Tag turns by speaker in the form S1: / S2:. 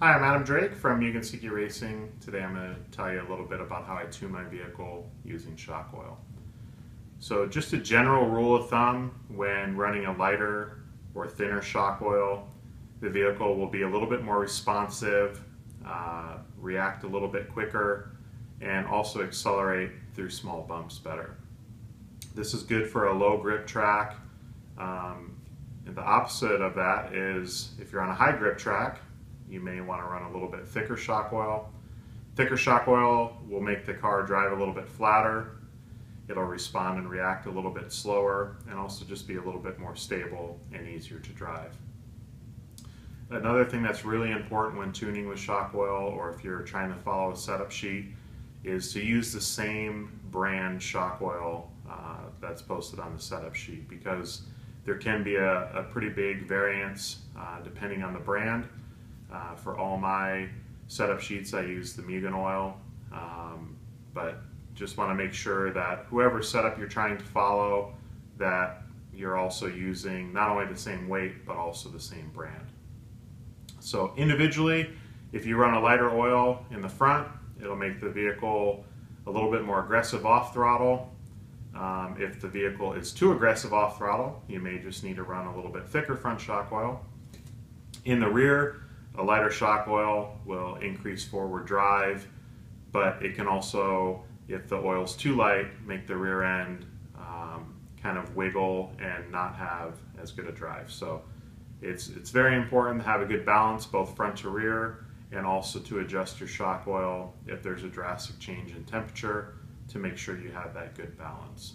S1: Hi, I'm Adam Drake from Mugen Racing. Today I'm going to tell you a little bit about how I tune my vehicle using shock oil. So just a general rule of thumb, when running a lighter or thinner shock oil, the vehicle will be a little bit more responsive, uh, react a little bit quicker, and also accelerate through small bumps better. This is good for a low grip track. Um, and the opposite of that is if you're on a high grip track, you may want to run a little bit thicker shock oil. Thicker shock oil will make the car drive a little bit flatter. It'll respond and react a little bit slower and also just be a little bit more stable and easier to drive. Another thing that's really important when tuning with shock oil or if you're trying to follow a setup sheet is to use the same brand shock oil uh, that's posted on the setup sheet because there can be a, a pretty big variance uh, depending on the brand. Uh, for all my setup sheets, I use the Mugen oil, um, but just want to make sure that whoever setup you're trying to follow, that you're also using not only the same weight, but also the same brand. So individually, if you run a lighter oil in the front, it'll make the vehicle a little bit more aggressive off throttle. Um, if the vehicle is too aggressive off throttle, you may just need to run a little bit thicker front shock oil. In the rear, a lighter shock oil will increase forward drive, but it can also, if the oil's too light, make the rear end um, kind of wiggle and not have as good a drive. So it's, it's very important to have a good balance both front to rear and also to adjust your shock oil if there's a drastic change in temperature to make sure you have that good balance.